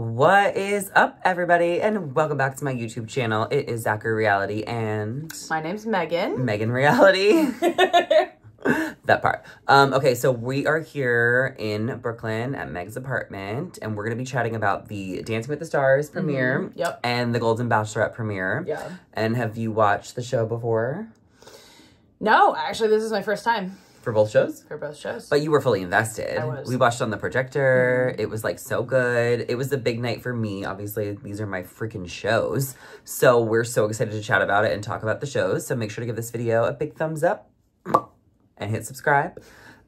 What is up, everybody, and welcome back to my YouTube channel. It is Zachary Reality and My name's Megan. Megan Reality. that part. Um, okay, so we are here in Brooklyn at Meg's apartment, and we're gonna be chatting about the Dancing with the Stars premiere Yep. and the Golden Bachelorette premiere. Yeah. And have you watched the show before No, actually, this is my first time for both shows? for both shows. But you were fully invested. I was. Mm-hmm. We watched on the projector. It was like so good. It was the big night for me. Obviously, these are my freaking shows. So we're so excited to chat about it and talk about the shows. So make sure to give this video a big thumbs up and hit subscribe.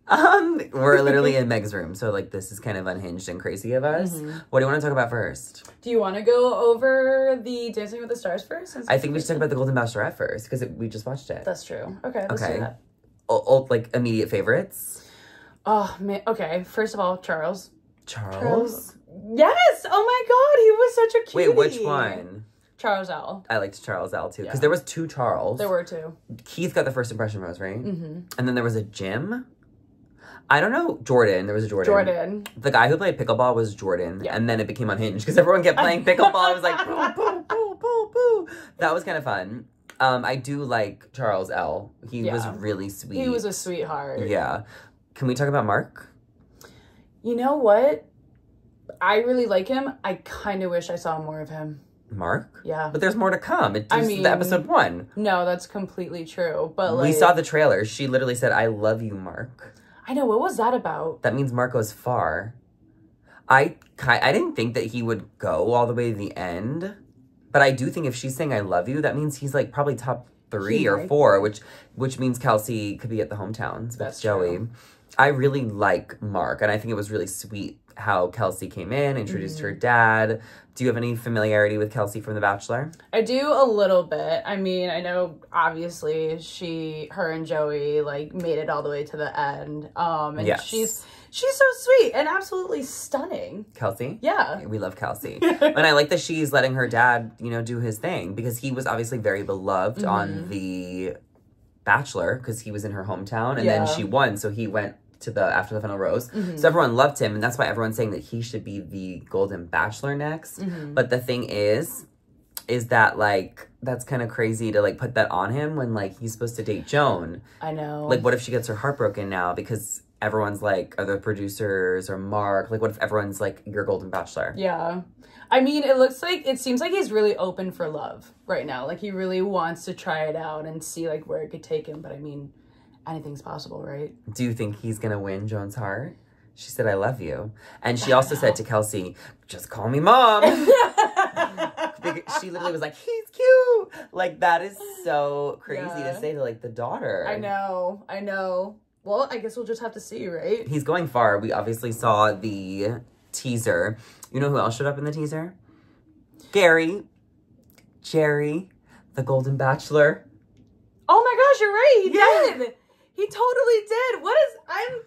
Um, we're literally in Meg's room, so like this is kind of unhinged and crazy of us. Mm-hmm. What do you want to talk about first? Do you want to go over the Dancing with the Stars first? I think we should talk about the Golden Bachelorette first because we just watched it. That's true. Okay, let's Okay. Do that. O- o- like immediate favorites. Oh man. Okay. First of all, Charles. Charles. Yes. Oh my God, he was such a cutie. Wait, which one? Charles L. I liked Charles L too because Yeah. there was two Charles. There were two. Keith got the first impression rose, right? Mm-hmm. And then there was a Jim. I don't know Jordan. There was a Jordan. Jordan. The guy who played pickleball was Jordan, Yeah. and then it became unhinged because everyone kept playing pickleball. It was like boo, boo, boo, boo, boo. That was kind of fun. Um, I do like Charles L. He was really sweet. He was a sweetheart. yeah. Can we talk about Mark? You know what? I really like him. I kind of wish I saw more of him. Mark. Yeah. But there's more to come. It I mean, the episode one. No, that's completely true. But like, we saw the trailer. She literally said, "I love you, Mark." I know what was that about? That means Mark goes far. I I didn't think that he would go all the way to the end, but I do think if she's saying "I love you," that means he's like probably top three He or four, which which means Kelsey could be at the hometowns with That's Joey. true. I really like Mark, and I think it was really sweet how Kelsey came in, introduced Mm-hmm. her dad. Do you have any familiarity with Kelsey from The Bachelor? I do a little bit. I mean, I know obviously she, her, and Joey like made it all the way to the end. Um, and Yes. she's she's so sweet and absolutely stunning. Kelsey? Yeah. We love Kelsey. and I like that she's letting her dad, you know, do his thing because he was obviously very beloved mm-hmm. on The Bachelor because he was in her hometown and Yeah. then she won. So he went to the after the final rose. Mm-hmm. So everyone loved him and that's why everyone's saying that he should be the Golden Bachelor next. Mm-hmm. But the thing is, is that like that's kind of crazy to like put that on him when like he's supposed to date Joan. I know. Like what if she gets her heart broken now because everyone's like are the producers or Mark? Like what if everyone's like your Golden Bachelor? yeah. I mean, it looks like it seems like he's really open for love right now. Like he really wants to try it out and see like where it could take him. But I mean, anything's possible, right? Do you think he's gonna win Joan's heart? She said, I love you. And she also said to Kelsey, just call me mom. She literally was like, he's cute. Like, that is so crazy Yeah. to say to like the daughter. I know. I know. Well, I guess we'll just have to see, right? He's going far. We obviously saw the teaser. You know who else showed up in the teaser? Gary, Gerry, the Golden Bachelor. Oh my gosh, you're right. He Yeah. did. He totally did. What is I'm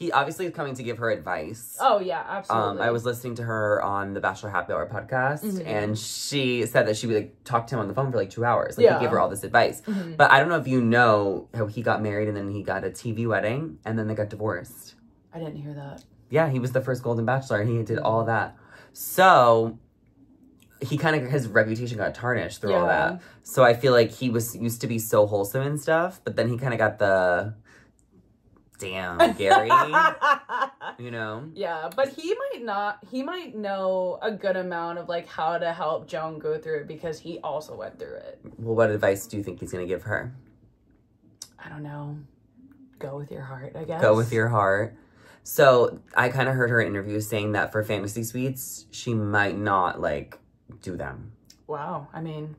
He obviously is coming to give her advice. Oh yeah, absolutely. Um, I was listening to her on the Bachelor Happy Hour podcast, Mhm. and she said that she would like talk to him on the phone for like two hours. Like Yeah. he gave her all this advice. Mhm. But I don't know if you know how he got married and then he got a TV wedding and then they got divorced. I didn't hear that. Yeah, he was the first Golden Bachelor. And he did all that. So he kind of his reputation got tarnished through all that. So I feel like he was used to be so wholesome and stuff, but then he kind of got the damn Gary, you know. yeah, but he might not. He might know a good amount of like how to help Joan go through it because he also went through it. Well, what advice do you think he's gonna give her? I don't know. Go with your heart, I guess. Go with your heart. So I kind of heard her interview saying that for fantasy suites, she might not like do them. Wow. I mean,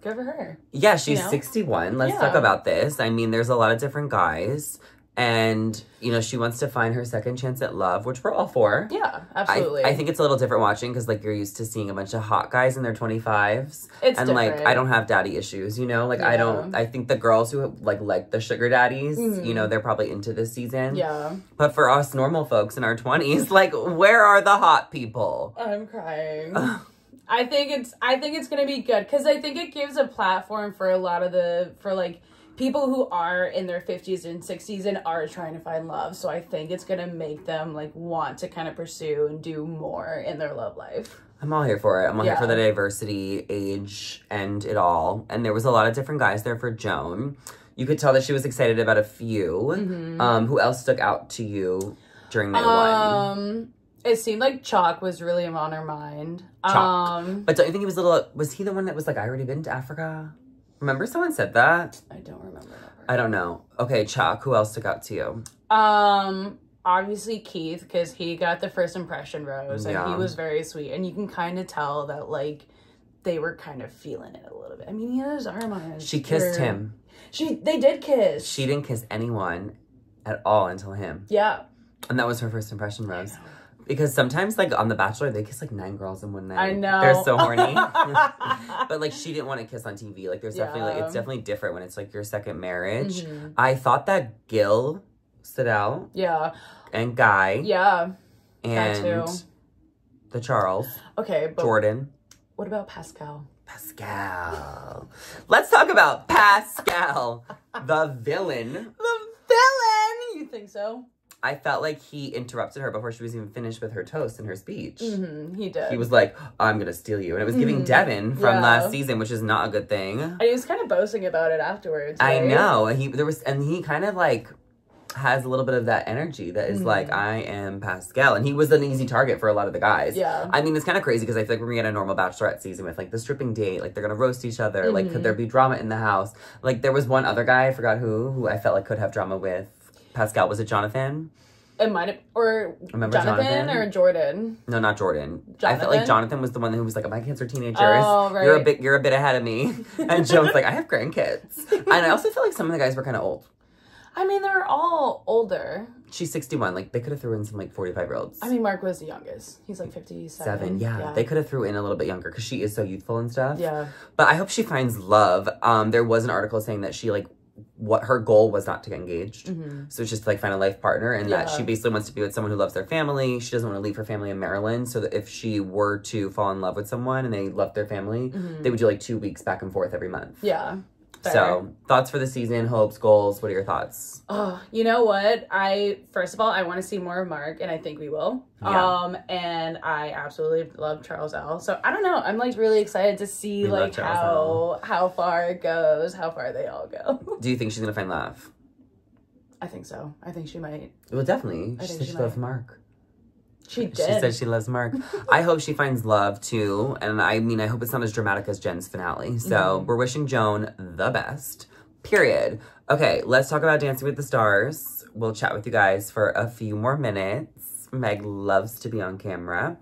good for her. Yeah, she's You know? 61. Let's Yeah. talk about this. I mean, there's a lot of different guys. And, you know, she wants to find her second chance at love, which we're all for. Yeah, absolutely. I think it's a little different watching because, like, you're used to seeing a bunch of hot guys in their 25s. it's and, like. I don't have daddy issues, you know? Like, I don't, I think the girls who, like, like the sugar daddies, you Mhm. know, they're probably into this season. Yeah, But for us normal folks in our 20s, like, where are the hot people? I'm crying. I think it's I think it's gonna be good because I think it gives a platform for a lot of the for like people who are in their 50s and 60s and are trying to find love. So I think it's going to make them like want to kind of pursue and do more in their love life. I'm all here for it. I'm all here for the diversity, age, and it all. And there was a lot of different guys there for Joan. You could tell that she was excited about a few. Mm-hmm. Um, who else stuck out to you during one? Um, it seemed like Chock was really on her mind. Chock. Um, But don't you think he was a little? Was he the one that was like, I already been to Africa? Remember someone said that? I don't remember. I don't know. Okay, Chuck. Who else stuck out to you? Um, obviously Keith because he got the first impression rose and he was very sweet, and you can kind of tell that like they were kind of feeling it a little bit. I mean, he had his arm on his. She kissed or- him. She they did kiss. She didn't kiss anyone at all until him, yeah. and that was her first impression rose. Because sometimes, like on The Bachelor, they kiss like nine girls in one night. I know. they're so horny. but like, she didn't want to kiss on TV. Like, there's definitely like it's definitely different when it's like your second marriage. Mhm. I thought that Gil stood out Yeah. and Guy Yeah. and too. the Charles Okay, but Jordan. what about Pascal? Pascal. Let's talk about Pascal, the villain. The villain. You think so? I felt like he interrupted her before she was even finished with her toast and her speech. Mm-hmm. He did. He was like, I'm gonna steal you. And it was giving Mhm. Devin from Yeah. last season, which is not a good thing. And he was kind of boasting about it afterwards. I know. And he there was and he kind of like has a little bit of that energy that is Mhm. like, I am Pascal. And he was an easy target for a lot of the guys. Yeah. I mean, it's kind of crazy because I feel like we're gonna get a normal bachelorette season with like the stripping date, like they're gonna roast each other. Like, Mhm. could there be drama in the house? Like, there was one other guy, I forgot who, who I felt like could have drama with Pascal. Was it Jonathan? It might have, or Remember Jonathan, Jonathan? or Jordan. No, not Jordan. I felt like Jonathan? Jonathan was the one who was like, "My kids are teenagers. Oh, You're a bit, you're a bit ahead of me." And Joan's like, "I have grandkids." And I also feel like some of the guys were kind of old. I mean, they're all older. She's 61. Like they could have threw in some like 45 year olds. I mean, Mark was the youngest. He's like 57. Seven, yeah, They could have threw in a little bit younger because she is so youthful and stuff. Yeah. But I hope she finds love. Um, there was an article saying that she like what her goal was not to get engaged. hmm So it's just like find a life partner and that Yeah. she basically wants to be with someone who loves their family. She doesn't want to leave her family in Maryland. So that if she were to fall in love with someone and they loved their family, Mhm. they would do like two weeks back and forth every month. Yeah. Fair. So thoughts for the season, hopes, goals. What are your thoughts? Oh, you know what? I first of all, I want to see more of Mark, and I think we will. Yeah. Um, and I absolutely love Charles L. So I don't know. I'm like really excited to see We like how how far it goes, how far they all go. Do you think she's gonna find love? I think so. I think she might. Well, definitely. I She said she. Mark. She did. She said she loves Mark. I hope she finds love too. And I mean, I hope it's not as dramatic as Jenn's finale. So Mm-hmm. we're wishing Joan the best. Period. Okay, let's talk about Dancing with the Stars. We'll chat with you guys for a few more minutes. Meg loves to be on camera.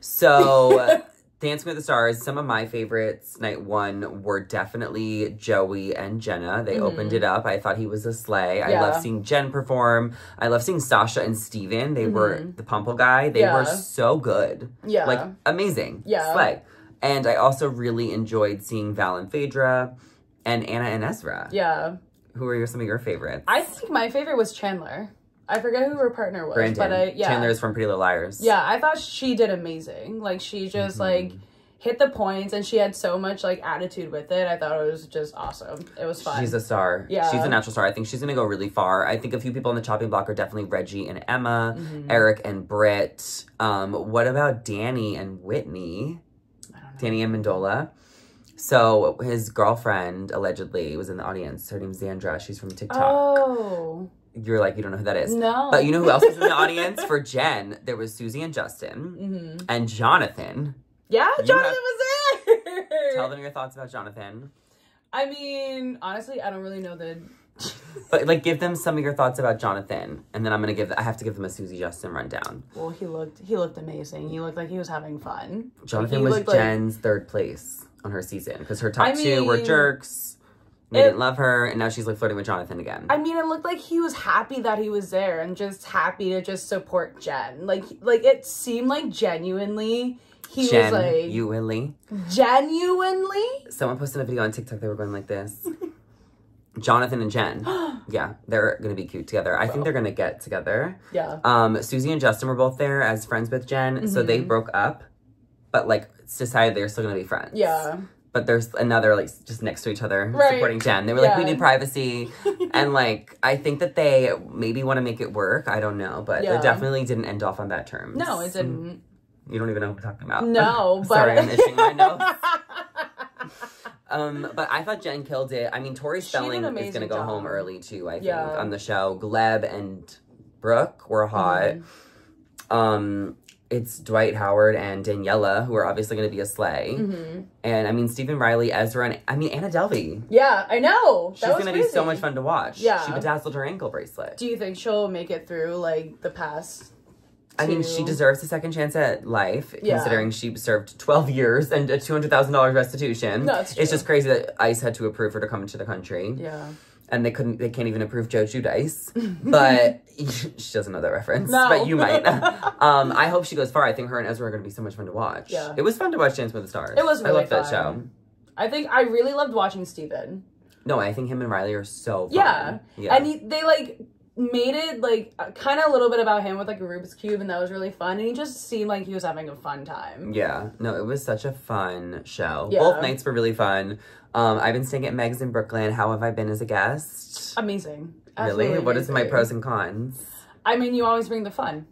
So, Dancing with the Stars, some of my favorites night one were definitely Joey and Jenna. They Mhm. opened it up. I thought he was a slay. I love seeing Jenn perform. I love seeing Sasha and Stephen. They were Mhm. the pommel guy. They Yeah. were so good. yeah. Like amazing. Yeah. Slay. And I also really enjoyed seeing Val and Phaedra and Anna and Ezra. yeah. Who are your, some of your favorites? I think my favorite was Chandler. I forget who her partner was, Brandon. but I yeah. Chandler is from Pretty Little Liars. Yeah, I thought she did amazing. Like she just Mhm. like hit the points and she had so much like attitude with it. I thought it was just awesome. It was fun. She's a star. Yeah. She's a natural star. I think she's going to go really far. I think a few people on the chopping block are definitely Reggie and Emma, Mhm. Eric and Britt. Um, what about Danny and Witney? I don't know. Danny Amendola. So his girlfriend allegedly was in the audience. Her name's Xandra. She's from TikTok. Oh You're like, you don't know who that is. no! But you know who else was in the audience for Jenn? There was Susie and Justin hmm and Jonathan. Yeah, You Jonathan have- was there. Tell them your thoughts about Jonathan. I mean, honestly, I don't really know the. But like, give them some of your thoughts about Jonathan, and then I'm gonna give. I have to give them a Susie Justin rundown. well, he looked he looked amazing. He looked like he was having fun. Jonathan was looked like- Jenn's third place on her season because her top I two were jerks. They it- didn't love her, and now she's like flirting with Jonathan again. I mean, it looked like he was happy that he was there and just happy to just support Jenn. Like, like it seemed like genuinely he Jenn, was like you Willie. genuinely. Someone posted a video on TikTok. They were going like this. Jonathan and Jenn. Yeah, they're gonna be cute together. I think they're gonna get together. Yeah. Um, Susie and Justin were both there as friends with Jenn, so they Mhm. broke up, but like decided they're still gonna be friends. Yeah. But there's another like just next to each other Right. supporting Jenn. They were like, we need privacy, and like I think that they maybe want to make it work. I don't know, but Yeah. it definitely didn't end off on bad terms. No, it didn't. You don't even know what we're talking about. No, but sorry, I'm itching my nose. Um, but I thought Jenn killed it. I mean, Tori She did an Spelling is gonna go job. home early too. I think Yeah. on the show, Gleb and Brooke were hot. Mm-hmm. Um, it's Dwight Howard and Daniella who are obviously gonna be a slay. hmm And I mean, Stephen Rylee, Ezra, and I mean Anna Delvey. Yeah, I know. That She's gonna be so much fun to watch. Yeah. she bedazzled her ankle bracelet. Do you think she'll make it through like the past? I mean, she deserves a second chance at life, Yeah. considering she served 12 years and a $200,000 restitution. No, It's just crazy that ICE had to approve her to come into the country. Yeah. And they couldn't, they can't even approve Joe Giudice. But she doesn't know that reference, No. but you might. um, I hope she goes far. I think her and Ezra are going to be so much fun to watch. Yeah. It was fun to watch Dance with the Stars. It was I really love that show. I think I really loved watching Stephen. No, I think him and Rylee are so fun. Yeah. Yeah. And he, they like made it like kind of a little bit about him with like a Rubik's Cube, and that was really fun. And he just seemed like he was having a fun time. Yeah, no, it was such a fun show. Yeah. Both nights were really fun. Um, I've been staying at Meg's in Brooklyn. How have I been as a guest? Amazing. really? Absolutely What is my pros and cons? I mean, you always bring the fun.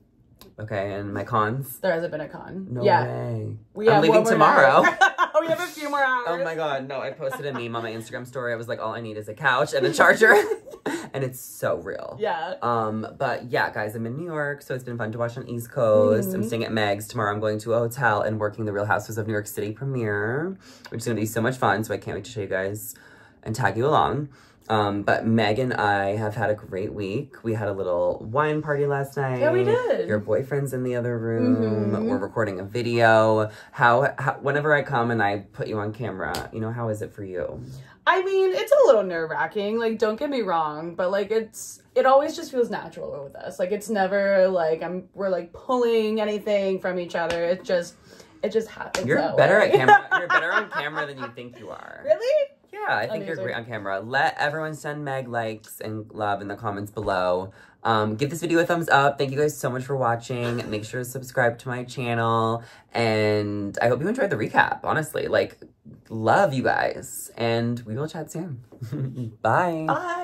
Okay, and my cons? There hasn't been a con. No yeah. way. We I'm have leaving tomorrow. we have a few more hours. Oh my god, no, I posted a meme on my Instagram story. I was like, all I need is a couch and a charger. and it's so real. Yeah. Um, but yeah, guys, I'm in New York, so it's been fun to watch on East Coast. I'm Mhm. staying at Meg's. Tomorrow I'm going to a hotel and working the Real Houses of New York City premiere, which is gonna be so much fun. So I can't wait to show you guys and tag you along. Um, but Meg and I have had a great week. We had a little wine party last night. Yeah, we did. Your boyfriend's in the other room. Mhm. We're recording a video. How, how whenever I come and I put you on camera, you know, how is it for you? I mean, it's a little nerve wracking. Like, don't get me wrong, but like, it's it always just feels natural with us. Like, it's never like I'm we're like pulling anything from each other. It just it just happens. You're better way. at camera. You're better on camera than you think you are. really? Yeah, I think you're great on camera. Let everyone send Meg likes and love in the comments below. Um, give this video a thumbs up. Thank you guys so much for watching. Make sure to subscribe to my channel. And I hope you enjoyed the recap, honestly. Like, love you guys. And we will chat soon. Bye. Bye.